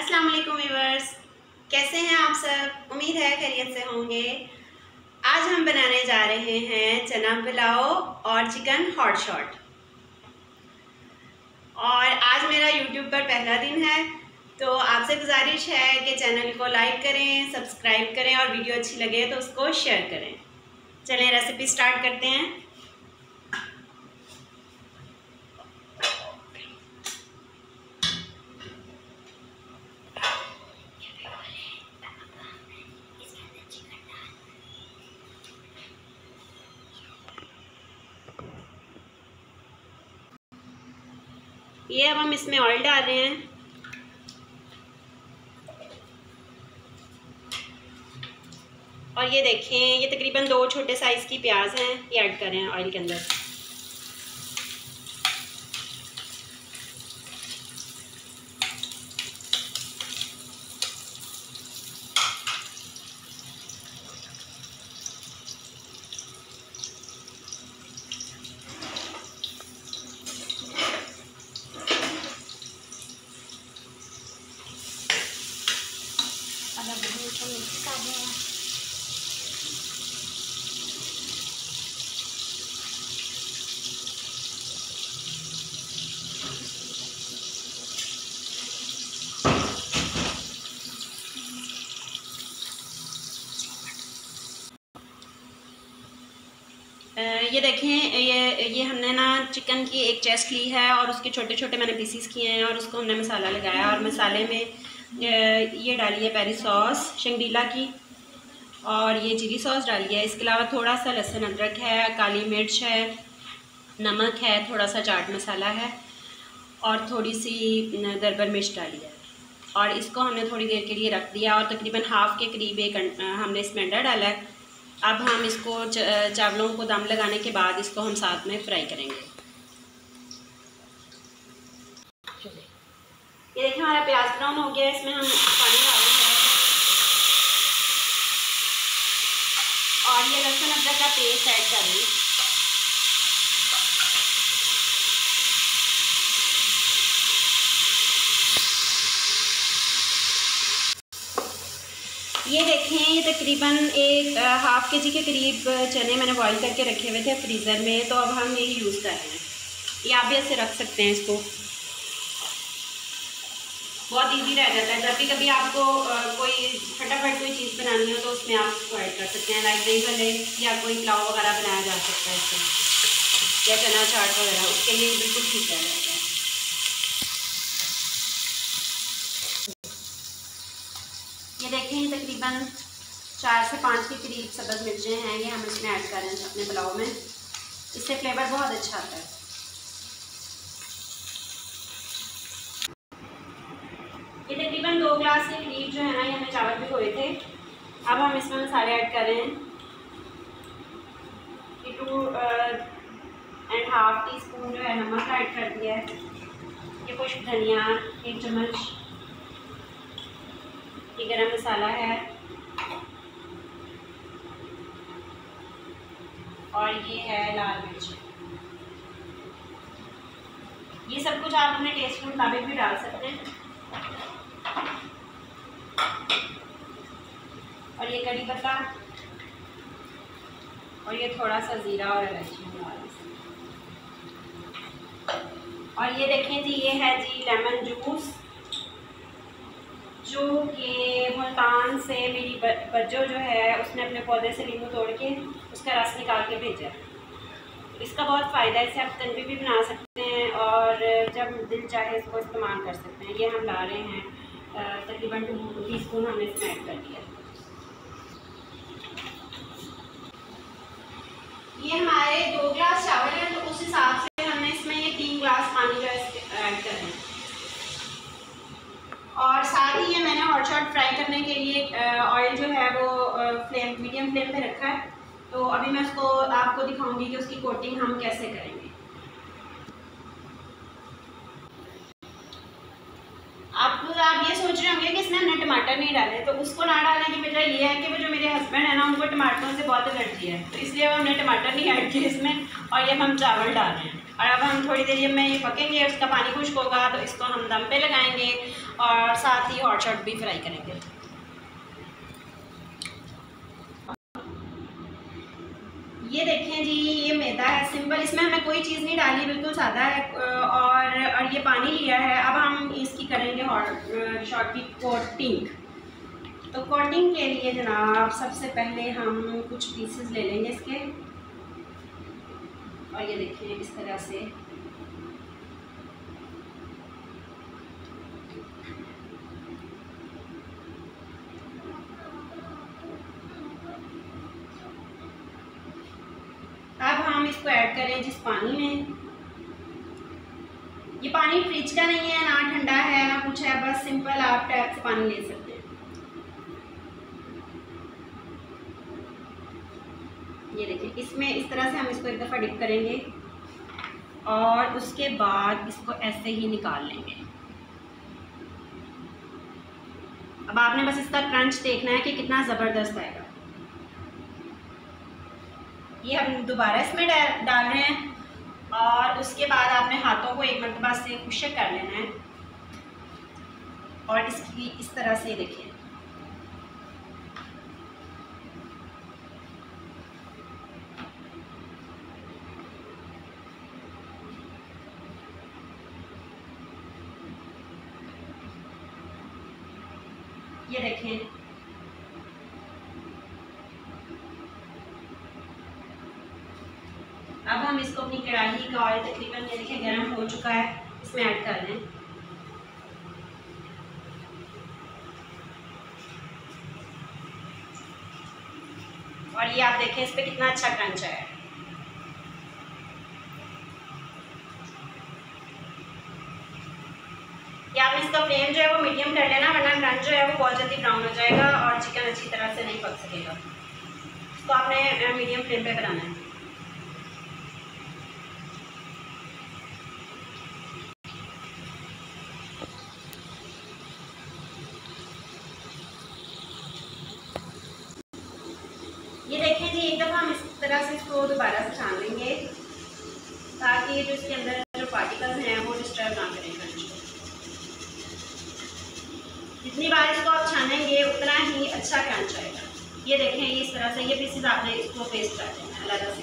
अस्सलाम वालेकुम व्यूवर्स कैसे हैं आप सब? उम्मीद है खैरियत से होंगे। आज हम बनाने जा रहे हैं चना पुलाव और चिकन हॉट शॉट। और आज मेरा यूट्यूब पर पहला दिन है तो आपसे गुजारिश है कि चैनल को लाइक करें, सब्सक्राइब करें और वीडियो अच्छी लगे तो उसको शेयर करें। चलें रेसिपी स्टार्ट करते हैं। ये अब हम इसमें ऑयल डाल रहे हैं। और ये देखें, ये तकरीबन दो छोटे साइज़ की प्याज हैं, ये ऐड कर रहे हैं ऑयल के अंदर। ये देखें, ये ये हमने ना चिकन की एक चेस्ट ली है और उसके छोटे छोटे मैंने पीसीस किए हैं और उसको हमने मसाला लगाया और मसाले में ये डाली है पहली सॉस शंगीला की, और ये चिली सॉस डाली है इसके अलावा थोड़ा सा लहसुन अदरक है, काली मिर्च है, नमक है थोड़ा सा चाट मसाला है, और थोड़ी सी दरबर मिर्च डाली है और इसको हमने थोड़ी देर के लिए रख दिया, और तकरीबन हाफ़ के करीब एक हमने इसमें अंडा डाला है। अब हम इसको चावलों को दम लगाने के बाद इसको हम साथ में फ्राई करेंगे। ये देखिए, हमारा प्याज ब्राउन हो गया, इसमें हम पानी डाल हैं और ये लहसुन अदरक का पेस्ट ऐड कर ली ये देखें, ये तकरीबन एक हाफ़ के जी के करीब चने मैंने बॉईल करके रखे हुए थे फ्रीज़र में तो अब हम यही यूज़ कर रहे हैं। ये भी ऐसे रख सकते हैं इसको। बहुत इजी रह जाता है। जब भी कभी आपको कोई फटाफट कोई चीज़ बनानी हो तो उसमें आप ऐड कर सकते हैं। लाइक दही भले या कोई पुलाव वगैरह बनाया जा सकता है इससे। या चना चाट वगैरह, उसके लिए बिल्कुल ठीक रह जाता है। ये देखें तकरीबन चार से पाँच के करीब सब्ज़ मिर्चें हैं। ये हम इसमें ऐड कर अपने पुलाव में। इससे फ्लेवर बहुत अच्छा आता है ये तकरीबन दो ग्लास के करीब जो है ना, ये हमें चावल भी हुए थे। अब हम इसमें मसाले ऐड कर रहे हैं। ये two and half teaspoon जो है नमक ऐड कर दिया है। ये कुछ धनिया, एक चम्मच। ये गरम मसाला है। और ये है लाल मिर्च। ये सब कुछ आप अपने टेस्ट के मुताबिक भी डाल सकते हैं। और ये कड़ी पत्ता? और ये थोड़ा सा ज़ीरा और इलायची और ये देखें जी, ये है जी लेमन जूस जो कि मुल्तान से मेरी बज्जो जो है, उसने अपने पौधे से नींबू तोड़ के उसका रस निकाल के भेजा। इसका बहुत फ़ायदा है, इसे आप तनवी भी बना सकते हैं और जब दिल चाहे इसको इस्तेमाल कर सकते हैं। ये हम ला रहे हैं तकरीबन टू टी स्पून हमने इसमें ऐड कर दिया। ये हमारे दो ग्लास चावल हैं तो उस हिसाब से हमने इसमें ये तीन ग्लास पानी है ऐड कर हैं और साथ ही ये मैंने हॉट शॉट फ्राई करने के लिए ऑयल जो है वो फ्लेम मीडियम फ्लेम पे रखा है। तो अभी मैं उसको आपको दिखाऊँगी कि उसकी कोटिंग हम कैसे करेंगे। आप आप ये सोच रहे होंगे कि इसमें हमने टमाटर नहीं डाले तो उसको ना डालने की वजह ये है कि वो जो मेरे हस्बैंड है ना, उनको टमाटरों से बहुत एलर्जी है। तो इसलिए अब हमने टमाटर नहीं ऐड किए इसमें और ये हम चावल डाल रहे हैं। और अब हम थोड़ी देर में ये पकेंगे, उसका पानी खुश्क होगा तो इसको हम दम पे लगाएँगे और साथ ही हॉट शॉट भी फ्राई करेंगे। ये देखें जी, ये मैदा है सिंपल इसमें हमें कोई चीज़ नहीं डाली बिल्कुल सादा है और और ये पानी लिया है, अब हम इसकी करेंगे शॉर्ट की कोटिंग। तो कोटिंग के लिए जनाब, सबसे पहले हम कुछ पीसेस ले लेंगे इसके। और ये देखें इस तरह से अब हम इसको ऐड करें जिस पानी में। ये पानी फ्रिज का नहीं है, ना ठंडा है, ना कुछ है, बस सिंपल आप टैप से पानी ले सकते हैं। ये देखिए, इसमें इस तरह से हम इसको एक दफ़ा डिप करेंगे और उसके बाद इसको ऐसे ही निकाल लेंगे। अब आपने बस इसका क्रंच देखना है कि कितना ज़बरदस्त आएगा। ये हम दोबारा इसमें डाल रहे हैं और उसके बाद आपने हाथों को एक मरतबा से खुशक कर लेना है। और इसकी, इस तरह से देखिए। ये देखें अब हम इसको अपनी कढ़ाई का ऑयल तकरीबन ये देखें गर्म हो चुका है, इसमें ऐड कर दें। और ये आप देखें इस पर कितना अच्छा क्रंच है। या आपने इसका फ्लेम जो है वो मीडियम कर लेना, वरना क्रंच जो है वो बहुत जल्दी ब्राउन हो जाएगा और चिकन अच्छी तरह से नहीं पक सकेगा। इसको आपने मीडियम फ्लेम पे बनाना है ये देखें जी एक दफ़ा हम इस तरह से इसको दोबारा से छान लेंगे ताकि जो इसके अंदर जो पार्टिकल्स हैं, वो डिस्टर्ब ना करें क्रंच को। जितनी बार इसको आप छानेंगे, उतना ही अच्छा क्रंच आएगा ये देखें, इस तरह से ये पीसेस आपने इसको पेस्ट कर देना अलग से